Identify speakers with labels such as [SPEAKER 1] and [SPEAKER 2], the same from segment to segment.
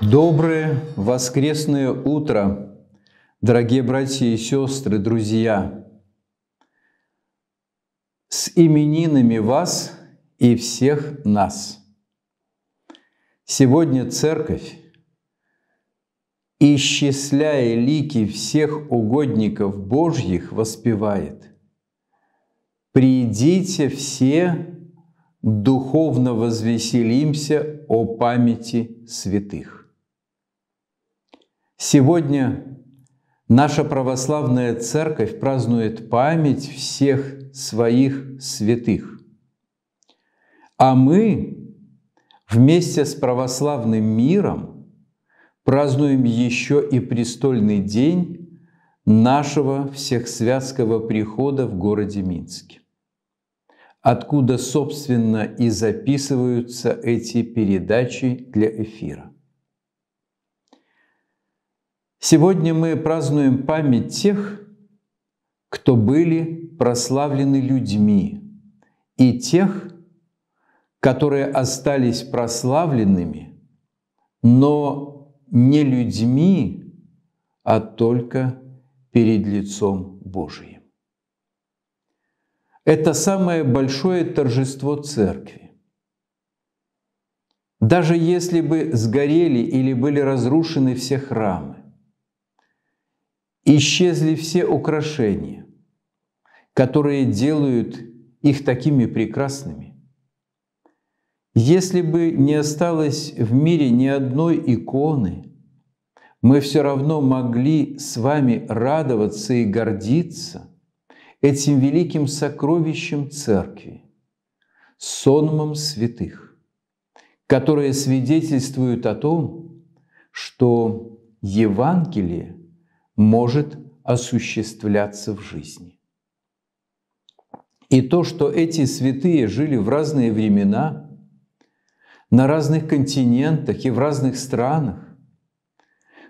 [SPEAKER 1] Доброе воскресное утро, дорогие братья и сестры, друзья! С именинами вас и всех нас! Сегодня Церковь, исчисляя лики всех угодников Божьих, воспевает «Придите все духовно возвеселимся о памяти святых. Сегодня наша православная церковь празднует память всех своих святых. А мы вместе с православным миром празднуем еще и престольный день нашего всехсвятского прихода в городе Минске откуда, собственно, и записываются эти передачи для эфира. Сегодня мы празднуем память тех, кто были прославлены людьми, и тех, которые остались прославленными, но не людьми, а только перед лицом Божиим. Это самое большое торжество церкви. Даже если бы сгорели или были разрушены все храмы, исчезли все украшения, которые делают их такими прекрасными, если бы не осталось в мире ни одной иконы, мы все равно могли с вами радоваться и гордиться – этим великим сокровищем Церкви, сонмом святых, которые свидетельствуют о том, что Евангелие может осуществляться в жизни. И то, что эти святые жили в разные времена, на разных континентах и в разных странах,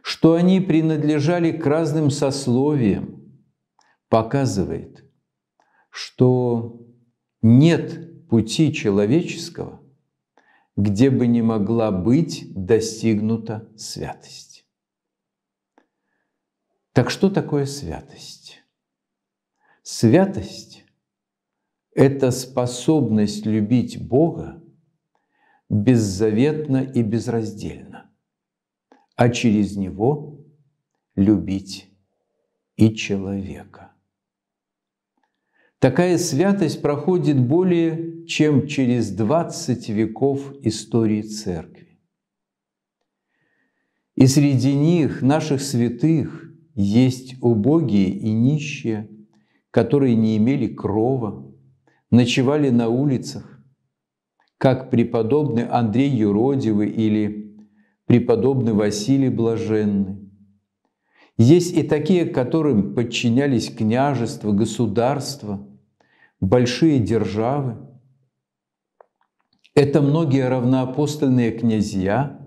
[SPEAKER 1] что они принадлежали к разным сословиям, показывает, что нет пути человеческого, где бы не могла быть достигнута святость. Так что такое святость? Святость – это способность любить Бога беззаветно и безраздельно, а через Него любить и человека. Такая святость проходит более чем через 20 веков истории Церкви. И среди них, наших святых, есть убогие и нищие, которые не имели крова, ночевали на улицах, как преподобный Андрей Юродивый или преподобный Василий Блаженный. Есть и такие, которым подчинялись княжества, государства, большие державы. Это многие равноапостольные князья,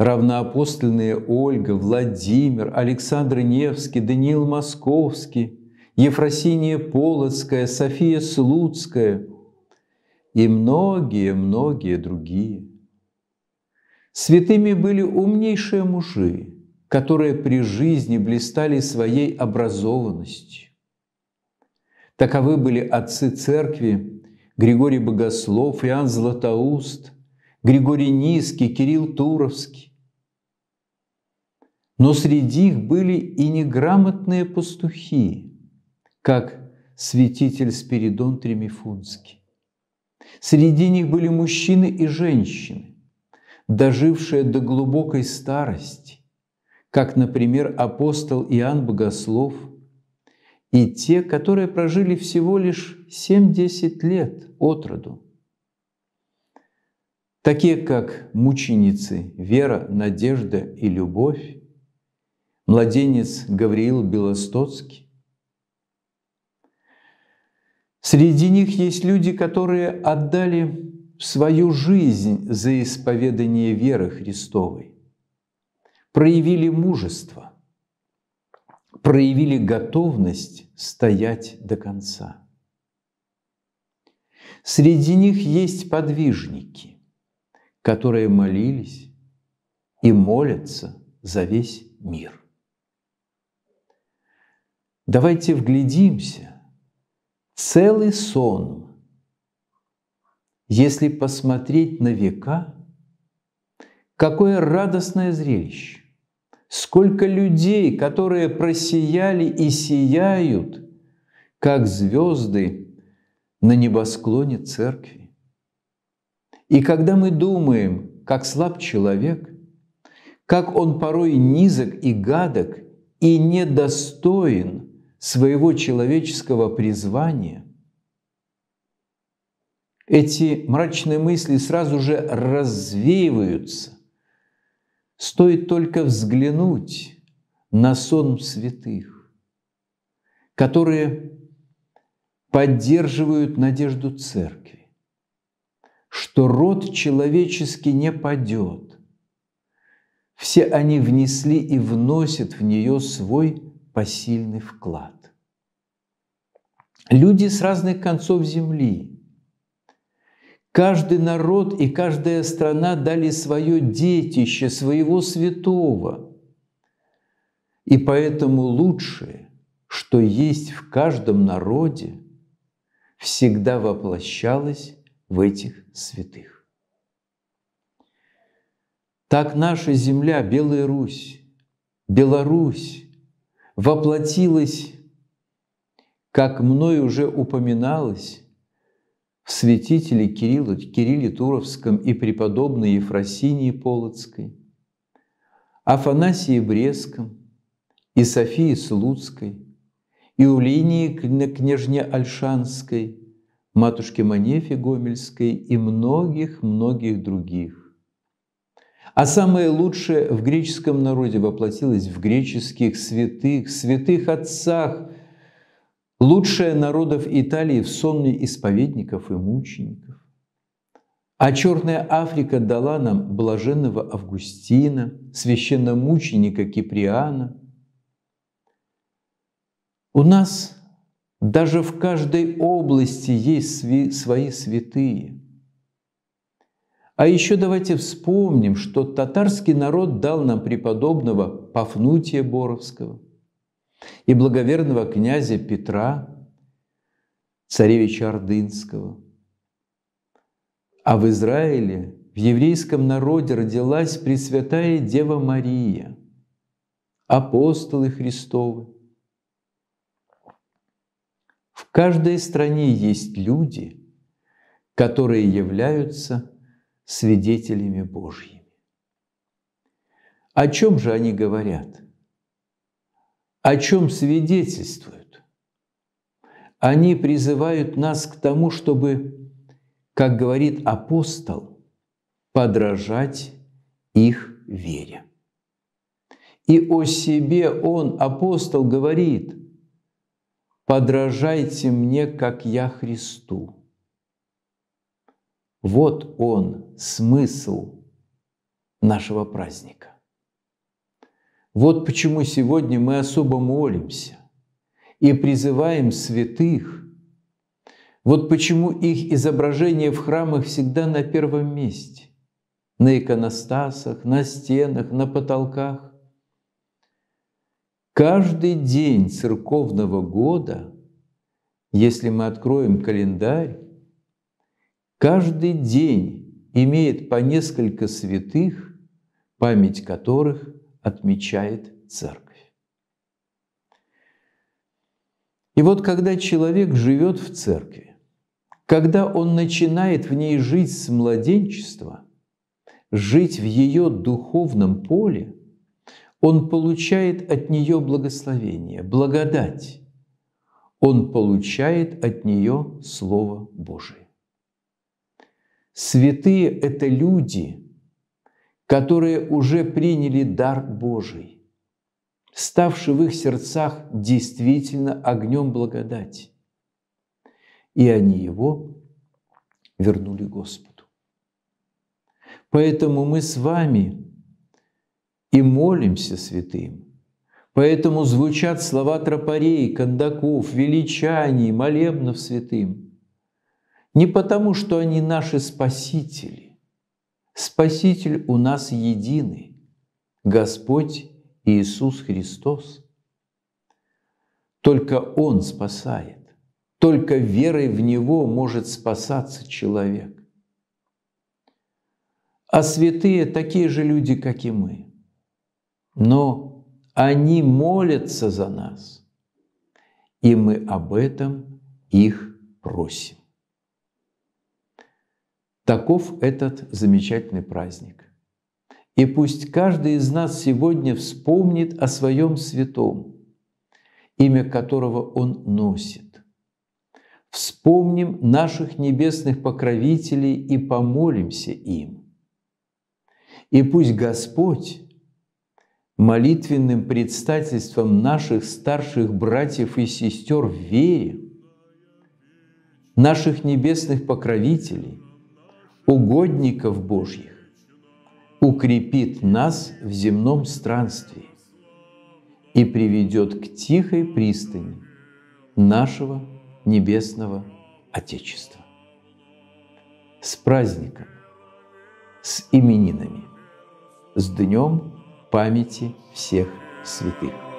[SPEAKER 1] равноапостольные Ольга, Владимир, Александр Невский, Даниил Московский, Ефросиния Полоцкая, София Слуцкая и многие-многие другие. Святыми были умнейшие мужи, которые при жизни блистали своей образованностью. Таковы были отцы церкви Григорий Богослов, Иоанн Златоуст, Григорий Низкий, Кирилл Туровский. Но среди их были и неграмотные пастухи, как святитель Спиридон Тремифунский. Среди них были мужчины и женщины, дожившие до глубокой старости, как, например, апостол Иоанн Богослов, и те, которые прожили всего лишь 7-10 лет от роду. Такие, как мученицы Вера, Надежда и Любовь, младенец Гавриил Белостоцкий. Среди них есть люди, которые отдали свою жизнь за исповедание веры Христовой проявили мужество, проявили готовность стоять до конца. Среди них есть подвижники, которые молились, и молятся за весь мир. Давайте вглядимся. Целый сон, если посмотреть на века, какое радостное зрелище. Сколько людей, которые просияли и сияют, как звезды на небосклоне церкви. И когда мы думаем, как слаб человек, как он порой низок и гадок и недостоин своего человеческого призвания, эти мрачные мысли сразу же развеиваются. Стоит только взглянуть на сон святых, которые поддерживают надежду церкви, что род человеческий не падет. Все они внесли и вносят в нее свой посильный вклад. Люди с разных концов земли, каждый народ и каждая страна дали свое детище, своего святого. И поэтому лучшее, что есть в каждом народе, всегда воплощалось в этих святых. Так наша земля, Белая Русь, Беларусь, воплотилась, как мной уже упоминалось, в святителе Кирилла, Кирилле Туровском и преподобной Ефросинии Полоцкой, Афанасии Брестском и Софии Слуцкой, и Улинии княжне Альшанской, матушке Манефе Гомельской и многих-многих других. А самое лучшее в греческом народе воплотилось в греческих святых, святых отцах, лучшее народов Италии в сонме исповедников и мучеников. А Черная Африка дала нам блаженного Августина, священномученика Киприана. У нас даже в каждой области есть свои святые – а еще давайте вспомним, что татарский народ дал нам преподобного Пафнутия Боровского и благоверного князя Петра, царевича Ордынского. А в Израиле, в еврейском народе родилась Пресвятая Дева Мария, апостолы Христовы. В каждой стране есть люди, которые являются свидетелями Божьими. О чем же они говорят? О чем свидетельствуют? Они призывают нас к тому, чтобы, как говорит апостол, подражать их вере. И о себе он, апостол, говорит, подражайте мне, как я Христу. Вот он, смысл нашего праздника. Вот почему сегодня мы особо молимся и призываем святых. Вот почему их изображение в храмах всегда на первом месте. На иконостасах, на стенах, на потолках. Каждый день церковного года, если мы откроем календарь, Каждый день имеет по несколько святых, память которых отмечает церковь. И вот когда человек живет в церкви, когда он начинает в ней жить с младенчества, жить в ее духовном поле, он получает от нее благословение, благодать. Он получает от нее Слово Божие. Святые – это люди, которые уже приняли дар Божий, ставший в их сердцах действительно огнем благодати. И они его вернули Господу. Поэтому мы с вами и молимся святым. Поэтому звучат слова тропарей, кондаков, величаний, молебнов святым – не потому, что они наши спасители. Спаситель у нас единый, Господь Иисус Христос. Только Он спасает. Только верой в Него может спасаться человек. А святые такие же люди, как и мы. Но они молятся за нас, и мы об этом их просим. Таков этот замечательный праздник. И пусть каждый из нас сегодня вспомнит о своем святом, имя которого он носит. Вспомним наших небесных покровителей и помолимся им. И пусть Господь молитвенным предстательством наших старших братьев и сестер в вере, наших небесных покровителей, угодников Божьих, укрепит нас в земном странстве и приведет к тихой пристани нашего небесного Отечества. С праздником, с именинами, с днем памяти всех святых.